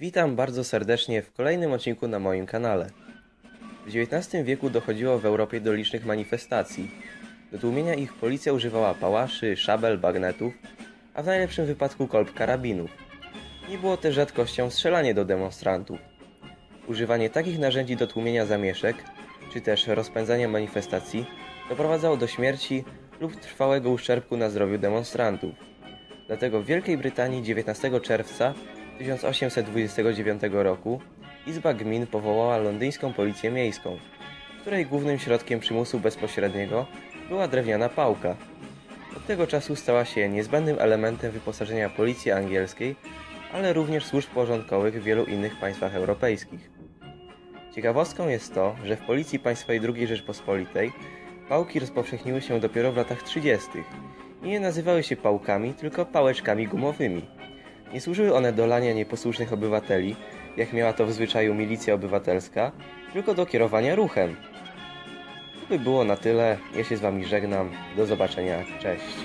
Witam bardzo serdecznie w kolejnym odcinku na moim kanale. W XIX wieku dochodziło w Europie do licznych manifestacji. Do tłumienia ich policja używała pałaszy, szabel, bagnetów, a w najlepszym wypadku kolb karabinów. Nie było też rzadkością strzelanie do demonstrantów. Używanie takich narzędzi do tłumienia zamieszek, czy też rozpędzania manifestacji doprowadzało do śmierci lub trwałego uszczerbku na zdrowiu demonstrantów. Dlatego w Wielkiej Brytanii 19 czerwca 1829 roku Izba Gmin powołała londyńską policję miejską, której głównym środkiem przymusu bezpośredniego była drewniana pałka. Od tego czasu stała się niezbędnym elementem wyposażenia policji angielskiej, ale również służb porządkowych w wielu innych państwach europejskich. Ciekawostką jest to, że w Policji Państwowej II Rzeczpospolitej pałki rozpowszechniły się dopiero w latach 30. i nie nazywały się pałkami, tylko pałeczkami gumowymi. Nie służyły one do lania nieposłusznych obywateli, jak miała to w zwyczaju milicja obywatelska, tylko do kierowania ruchem. To by było na tyle. Ja się z Wami żegnam. Do zobaczenia. Cześć.